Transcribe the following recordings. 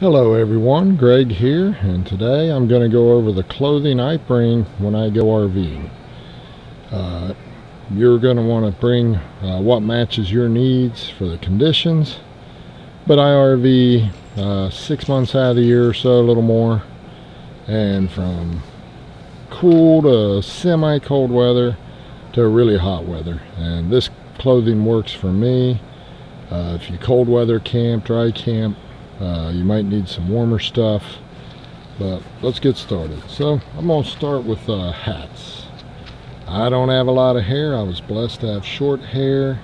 Hello everyone, Greg here, and today I'm going to go over the clothing I bring when I go RVing. Uh, you're going to want to bring uh, what matches your needs for the conditions, but I RV uh, six months out of the year or so, a little more, and from cool to semi-cold weather to really hot weather, and this clothing works for me. Uh, if you cold weather camp, dry camp, uh, you might need some warmer stuff, but let's get started. So I'm to start with uh, hats. I don't have a lot of hair. I was blessed to have short hair.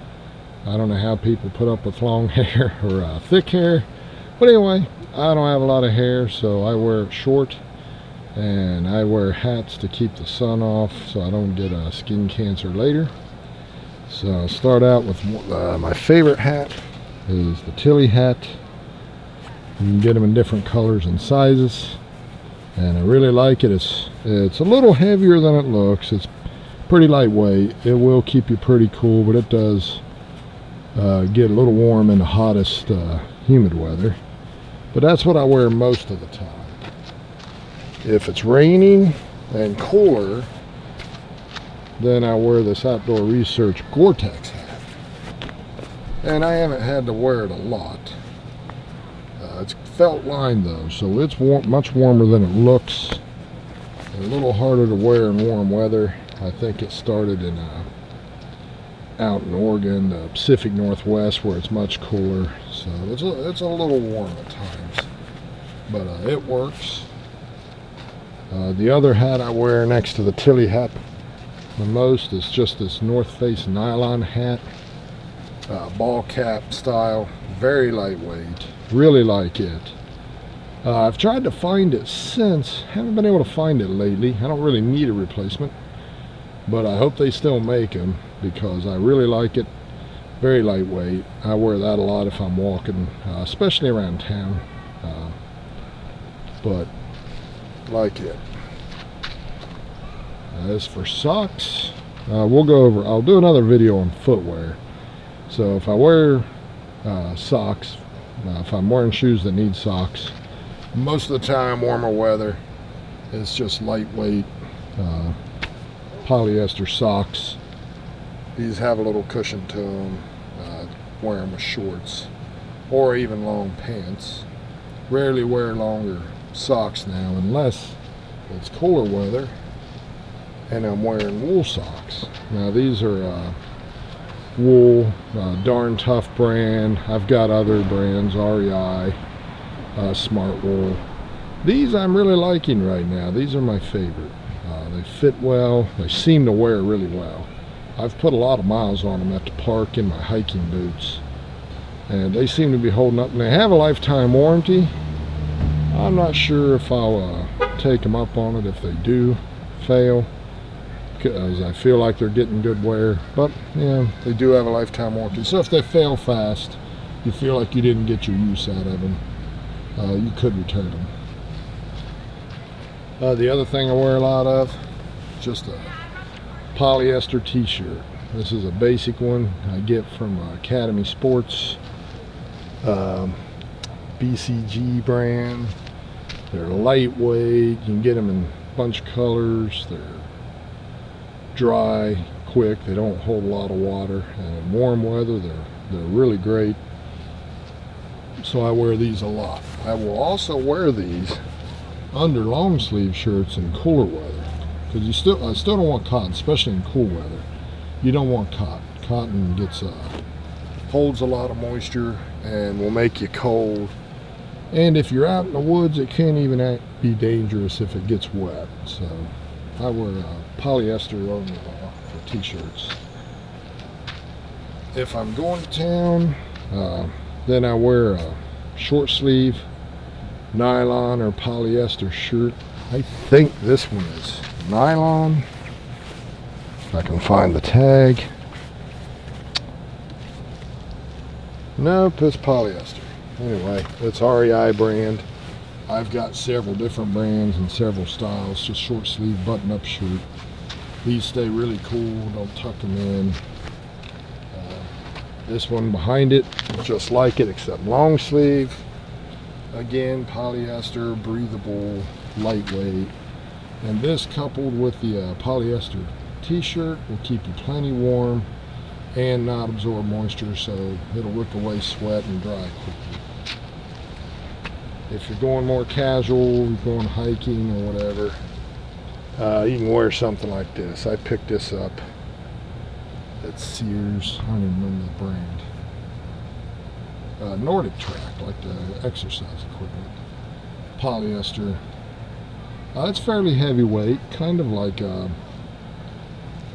I don't know how people put up with long hair or uh, thick hair. But anyway, I don't have a lot of hair, so I wear it short. And I wear hats to keep the sun off so I don't get a skin cancer later. So I'll start out with uh, my favorite hat is the Tilley hat. You can get them in different colors and sizes. And I really like it. It's, it's a little heavier than it looks. It's pretty lightweight. It will keep you pretty cool, but it does uh, get a little warm in the hottest uh, humid weather. But that's what I wear most of the time. If it's raining and cooler, then I wear this Outdoor Research Gore-Tex hat. And I haven't had to wear it a lot. Uh, it's felt lined though, so it's warm, much warmer than it looks. A little harder to wear in warm weather. I think it started in uh, out in Oregon, the Pacific Northwest, where it's much cooler. So it's a, it's a little warm at times, but uh, it works. Uh, the other hat I wear next to the Tilley hat the most is just this North Face nylon hat, uh, ball cap style, very lightweight really like it. Uh, I've tried to find it since. Haven't been able to find it lately. I don't really need a replacement but I hope they still make them because I really like it. Very lightweight. I wear that a lot if I'm walking uh, especially around town uh, but like it. As for socks uh, we'll go over I'll do another video on footwear. So if I wear uh, socks uh, if I'm wearing shoes that need socks, most of the time warmer weather, it's just lightweight uh, polyester socks. These have a little cushion to them. Uh, wear them with shorts or even long pants. Rarely wear longer socks now unless it's cooler weather and I'm wearing wool socks. Now these are uh, wool, uh, darn tough brand. I've got other brands, REI, uh, Smart Wool. These I'm really liking right now. These are my favorite. Uh, they fit well. They seem to wear really well. I've put a lot of miles on them at the park in my hiking boots. And they seem to be holding up. And they have a lifetime warranty. I'm not sure if I'll uh, take them up on it if they do fail because I feel like they're getting good wear. But, yeah, they do have a lifetime warranty. So if they fail fast, you feel like you didn't get your use out of them, uh, you could return them. Uh, the other thing I wear a lot of, just a polyester t-shirt. This is a basic one I get from Academy Sports. Um, BCG brand. They're lightweight. You can get them in a bunch of colors. They're dry quick. They don't hold a lot of water. And in warm weather they're they're really great. So I wear these a lot. I will also wear these under long sleeve shirts in cooler weather. Because you still I still don't want cotton especially in cool weather. You don't want cotton. Cotton gets uh, holds a lot of moisture and will make you cold. And if you're out in the woods it can even be dangerous if it gets wet. So I wear uh, polyester for t-shirts. If I'm going to town, uh, then I wear a short sleeve nylon or polyester shirt. I think this one is nylon. If I can find the tag. Nope, it's polyester. Anyway, it's REI brand. I've got several different brands and several styles. Just short sleeve button up shirt. These stay really cool. Don't tuck them in. Uh, this one behind it, just like it, except long sleeve. Again, polyester, breathable, lightweight. And this coupled with the uh, polyester t-shirt will keep you plenty warm and not absorb moisture so it'll rip away sweat and dry quickly. If you're going more casual, going hiking or whatever, uh, you can wear something like this. I picked this up at Sears. I don't even remember the brand. Uh, Nordic Track, like the exercise equipment. Polyester. Uh, it's fairly heavyweight, kind of like uh,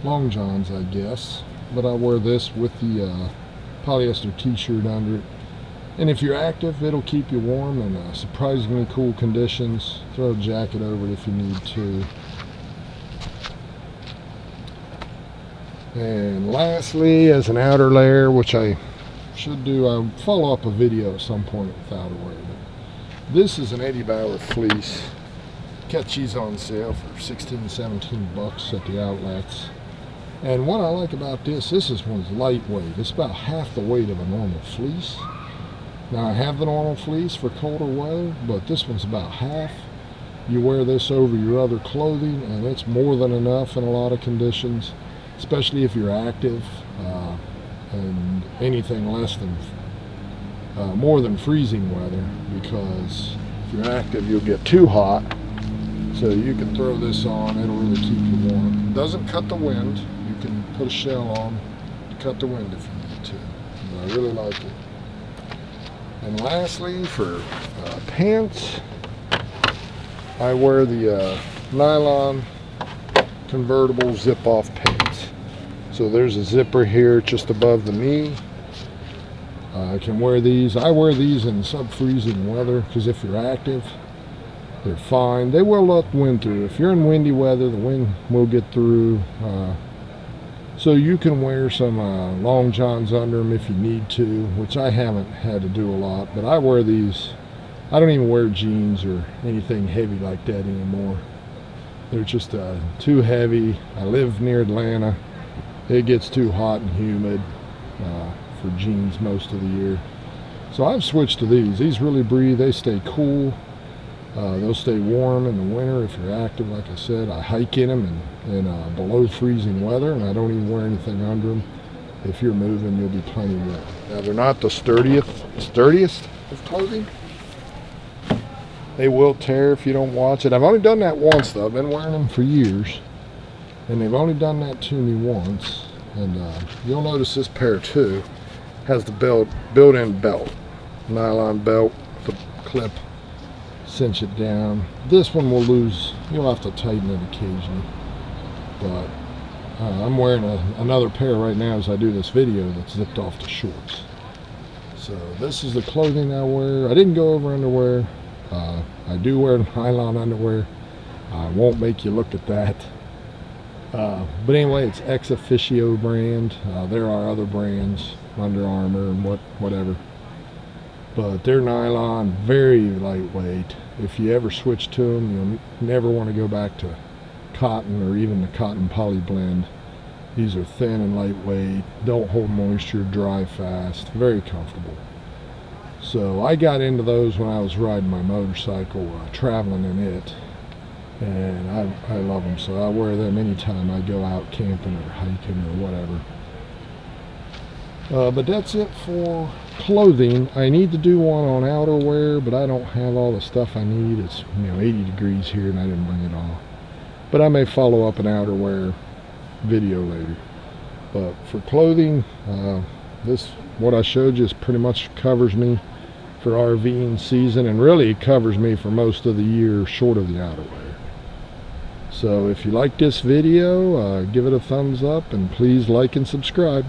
long johns, I guess. But I wear this with the uh, polyester t-shirt under it. And if you're active, it'll keep you warm in uh, surprisingly cool conditions. Throw a jacket over it if you need to. And lastly, as an outer layer, which I should do, I'll follow up a video at some point with outerwear. But this is an Eddie Bauer fleece. Catch these on sale for 16, 17 bucks at the outlets. And what I like about this, this is one's lightweight. It's about half the weight of a normal fleece. Now I have the normal fleece for colder weather, but this one's about half. You wear this over your other clothing and it's more than enough in a lot of conditions especially if you're active uh, and anything less than uh, more than freezing weather because if you're active you'll get too hot. So you can throw this on it'll really keep you warm. It doesn't cut the wind. You can put a shell on to cut the wind if you need to but I really like it and lastly for uh, pants I wear the uh, nylon convertible zip off pants so there's a zipper here just above the knee. Uh, I can wear these. I wear these in sub-freezing weather because if you're active, they're fine. They will let wind through. If you're in windy weather, the wind will get through. So you can wear some uh, long johns under them if you need to, which I haven't had to do a lot. But I wear these. I don't even wear jeans or anything heavy like that anymore. They're just uh, too heavy. I live near Atlanta it gets too hot and humid uh, for jeans most of the year. So I've switched to these. These really breathe. They stay cool. Uh, they'll stay warm in the winter if you're active. Like I said, I hike in them in, in uh, below freezing weather, and I don't even wear anything under them. If you're moving, you'll be plenty warm. Now they're not the sturdiest, sturdiest of clothing. They will tear if you don't watch it. I've only done that once though. I've been wearing them for years and they've only done that to me once and uh, you'll notice this pair too has the built-in belt nylon belt the clip cinch it down. This one will lose you'll have to tighten it occasionally. But uh, I'm wearing a, another pair right now as I do this video that's zipped off to shorts. So this is the clothing I wear. I didn't go over underwear. Uh, I do wear nylon underwear. I won't make you look at that. Uh, but anyway, it's ex officio brand. Uh, there are other brands, Under Armour and what whatever. But they're nylon, very lightweight. If you ever switch to them, you'll never want to go back to cotton or even the cotton poly blend. These are thin and lightweight, don't hold moisture, dry fast, very comfortable. So I got into those when I was riding my motorcycle, uh, traveling in it and I, I love them so I wear them anytime I go out camping or hiking or whatever uh, but that's it for clothing. I need to do one on outerwear but I don't have all the stuff I need. It's you know 80 degrees here and I didn't bring it all. But I may follow up an outerwear video later. But for clothing uh, this what I showed you is pretty much covers me for RVing season and really covers me for most of the year short of the outerwear. So if you like this video, uh, give it a thumbs up and please like and subscribe.